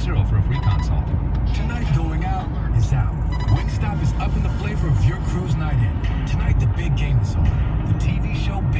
660 for a free consult. Tonight going out is out. Wingstop is up in the flavor of your cruise night in. Tonight the big game is on. The TV show Big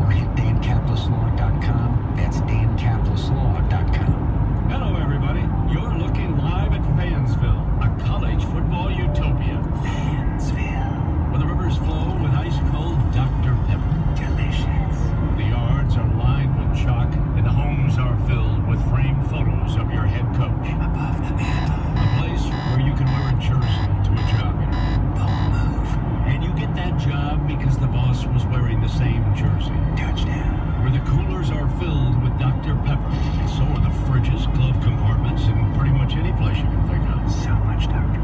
or hit dancaplislaw.com. That's dancaplislaw.com. Hello, everybody. You're looking live at Fansville, a college football utopia. same jersey. Touchdown. Where the coolers are filled with Dr. Pepper, and so are the fridges, glove compartments, and pretty much any place you can think of. So much Dr.